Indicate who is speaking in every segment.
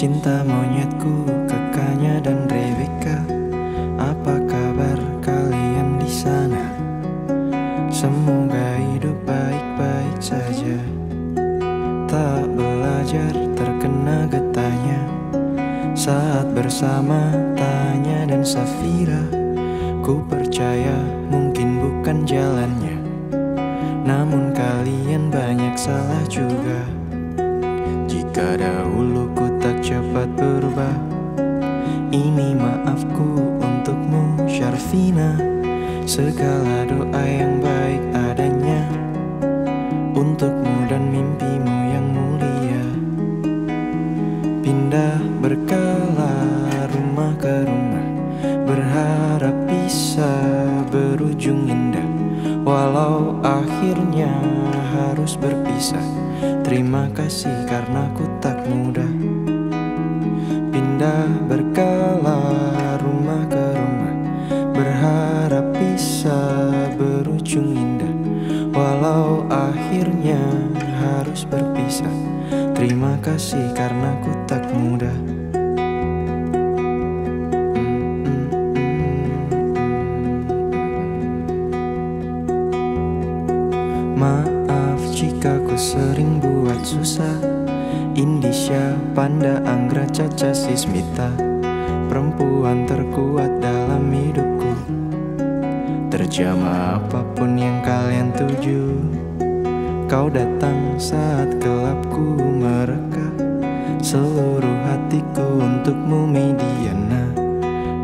Speaker 1: Cinta monyetku, kekanya dan Rebecca Apa kabar kalian di sana? Semoga hidup baik-baik saja. Tak belajar terkena getahnya. Saat bersama Tanya dan Safira Ku percaya mungkin bukan jalannya. Namun kalian banyak salah juga. Jika dahulu ku tak cepat berubah. Ini maafku untukmu Syarfina Segala doa yang baik adanya. Untukmu dan mimpimu yang mulia. Pindah berkala rumah ke rumah. Berharap bisa berujung indah. Walau akhirnya harus berpisah. Terima kasih karena ku tak mudah Pindah berkala rumah ke rumah Berharap bisa berujung indah. Walau akhirnya harus berpisah Terima kasih karena ku tak mudah. Maaf jika ku sering buat susah Indisya, Panda, Anggra, Caca, Sismita. Perempuan terkuat dalam hidupku. Terjamah apa pun yang kalian tuju Kau datang saat gelapku mereka. Seluruh hatiku untukmu Mediana.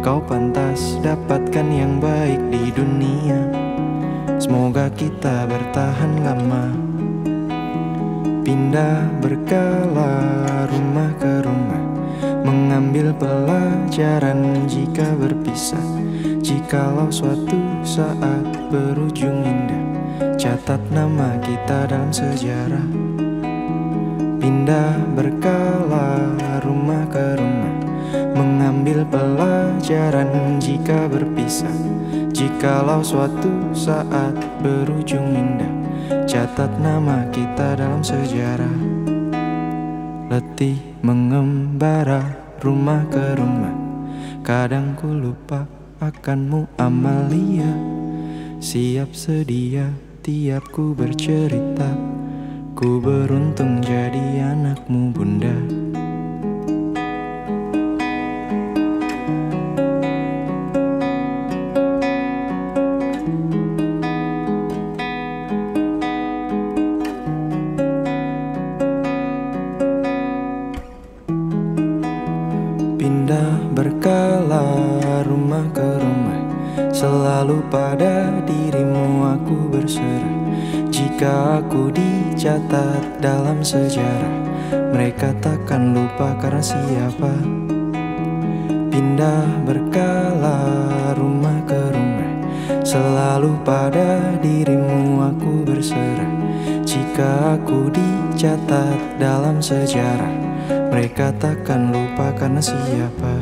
Speaker 1: Kau pantas dapatkan yang baik di dunia. Semoga kita bertahan lama Pindah berkala rumah ke rumah Mengambil pelajaran jika berpisah. Jikalau suatu saat berujung indah Catat nama kita dalam sejarah. Pindah berkala Mengambil pelajaran jika berpisah. Jikalau suatu saat berujung indah Catat nama kita dalam sejarah. Letih mengembara rumah ke rumah Kadang ku lupa akanmu Amalia. Siap sedia tiap ku bercerita Ku beruntung jadi anakmu bunda Pindah berkala rumah ke rumah Selalu pada dirimu aku berserah. Jika aku dicatat dalam sejarah Mereka takkan lupa karena siapa. Pindah berkala rumah ke rumah Selalu pada dirimu aku berserah. Jika aku dicatat dalam sejarah mereka takkan lupa karena siapa